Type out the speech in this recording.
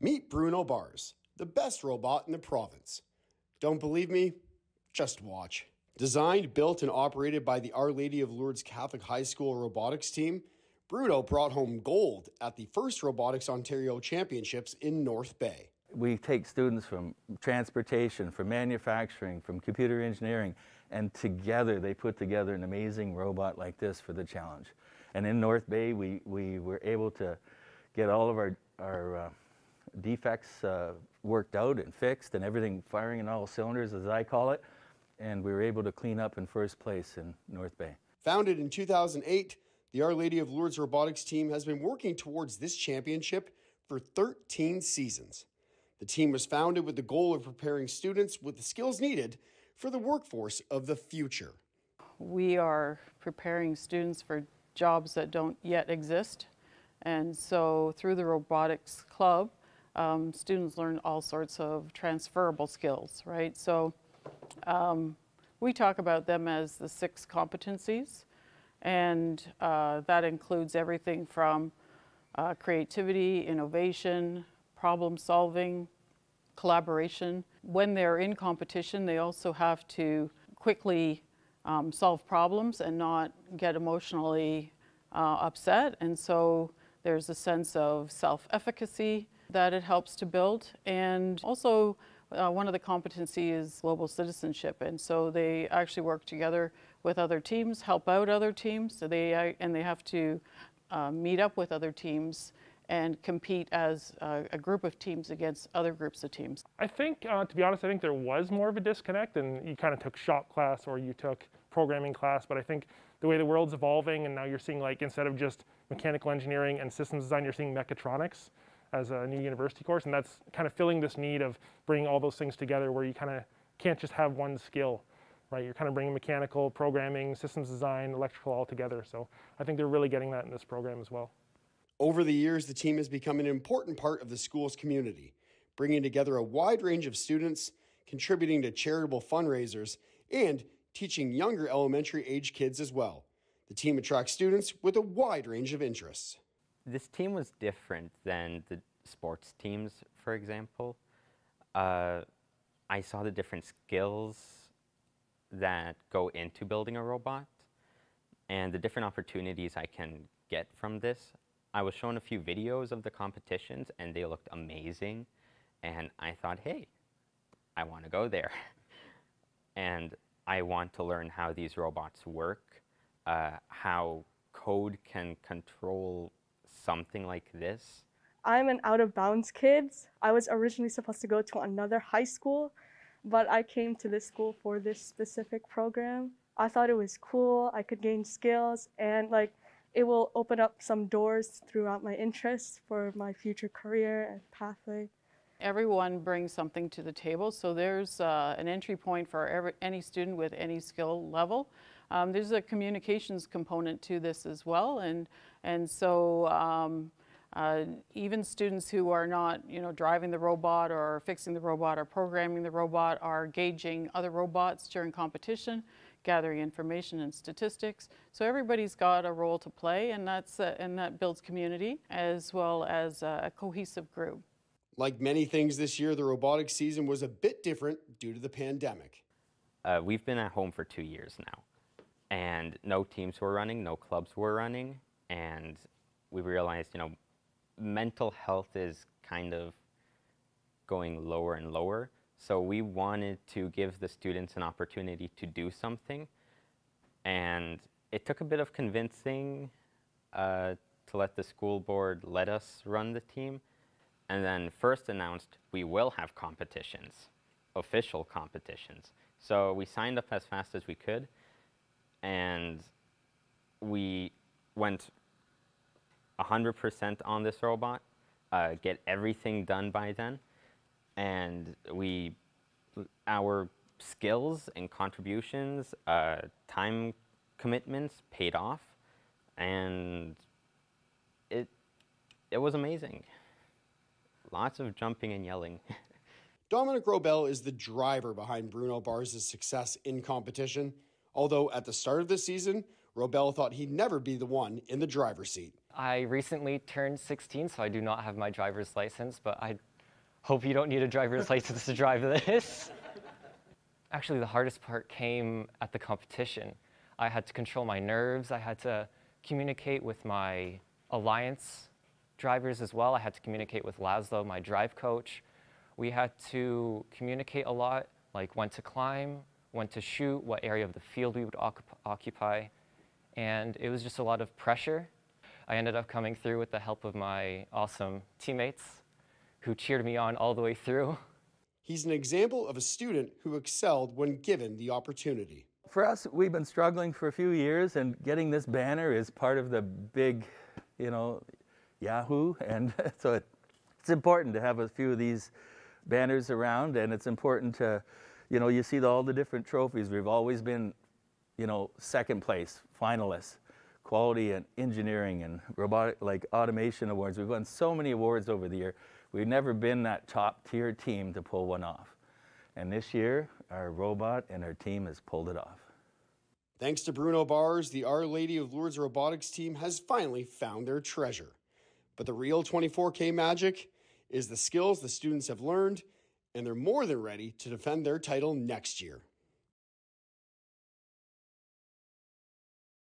Meet Bruno Bars, the best robot in the province. Don't believe me? Just watch. Designed, built, and operated by the Our Lady of Lourdes Catholic High School robotics team, Bruno brought home gold at the first Robotics Ontario Championships in North Bay. We take students from transportation, from manufacturing, from computer engineering, and together they put together an amazing robot like this for the challenge. And in North Bay, we, we were able to get all of our, our uh, defects uh, worked out and fixed and everything firing in all cylinders, as I call it. And we were able to clean up in first place in North Bay. Founded in 2008, the Our Lady of Lourdes robotics team has been working towards this championship for 13 seasons. The team was founded with the goal of preparing students with the skills needed for the workforce of the future. We are preparing students for jobs that don't yet exist. And so through the robotics club, um, students learn all sorts of transferable skills, right? So um, we talk about them as the six competencies. And uh, that includes everything from uh, creativity, innovation, problem solving, collaboration. When they're in competition, they also have to quickly um, solve problems and not get emotionally uh, upset. And so there's a sense of self-efficacy that it helps to build. And also uh, one of the competencies is global citizenship. And so they actually work together with other teams, help out other teams, so they, uh, and they have to uh, meet up with other teams and compete as a, a, group of teams against other groups of teams. I think, uh, to be honest, I think there was more of a disconnect and you kind of took shop class or you took programming class, but I think the way the world's evolving and now you're seeing like instead of just mechanical engineering and systems design, you're seeing mechatronics as a new university course and that's kind of filling this need of bringing all those things together where you kind of can't just have one skill right? You're kind of bringing mechanical, programming, systems design, electrical all together. So I think they're really getting that in this program as well. Over the years, the team has become an important part of the school's community, bringing together a wide range of students, contributing to charitable fundraisers, and teaching younger elementary age kids as well. The team attracts students with a wide range of interests. This team was different than the sports teams, for example. Uh, I saw the different skills that go into building a robot and the different opportunities I can get from this. I was shown a few videos of the competitions and they looked amazing and I thought, hey, I want to go there. and I want to learn how these robots work, uh, how code can control something like this. I'm an out of bounds kid. I was originally supposed to go to another high school but I came to this school for this specific program. I thought it was cool, I could gain skills, and like it will open up some doors throughout my interests for my future career and pathway. Everyone brings something to the table, so there's uh, an entry point for every, any student with any skill level. Um, there's a communications component to this as well, and, and so um, uh, even students who are not, you know, driving the robot or fixing the robot or programming the robot are gauging other robots during competition, gathering information and statistics. So everybody's got a role to play, and that's uh, and that builds community as well as uh, a cohesive group. Like many things this year, the robotics season was a bit different due to the pandemic. Uh, we've been at home for two years now, and no teams were running, no clubs were running, and we realized, you know, mental health is kind of going lower and lower. So we wanted to give the students an opportunity to do something. And it took a bit of convincing uh, to let the school board let us run the team. And then first announced we will have competitions, official competitions. So we signed up as fast as we could. And we went 100% on this robot, uh, get everything done by then, and we, our skills and contributions, uh, time commitments paid off, and it, it was amazing. Lots of jumping and yelling. Dominic Robel is the driver behind Bruno Bars' success in competition, although at the start of the season, Robel thought he'd never be the one in the driver's seat. I recently turned 16, so I do not have my driver's license, but I hope you don't need a driver's license to drive this. Actually, the hardest part came at the competition. I had to control my nerves. I had to communicate with my alliance drivers as well. I had to communicate with Laszlo, my drive coach. We had to communicate a lot, like when to climb, when to shoot, what area of the field we would occupy. And it was just a lot of pressure. I ended up coming through with the help of my awesome teammates who cheered me on all the way through. He's an example of a student who excelled when given the opportunity. For us, we've been struggling for a few years, and getting this banner is part of the big, you know, Yahoo. And so it, it's important to have a few of these banners around, and it's important to, you know, you see the, all the different trophies. We've always been, you know, second place, finalists, quality and engineering and robotic, like automation awards. We've won so many awards over the year. We've never been that top tier team to pull one off. And this year, our robot and our team has pulled it off. Thanks to Bruno Bars, the Our Lady of Lourdes robotics team has finally found their treasure. But the real 24K magic is the skills the students have learned, and they're more than ready to defend their title next year.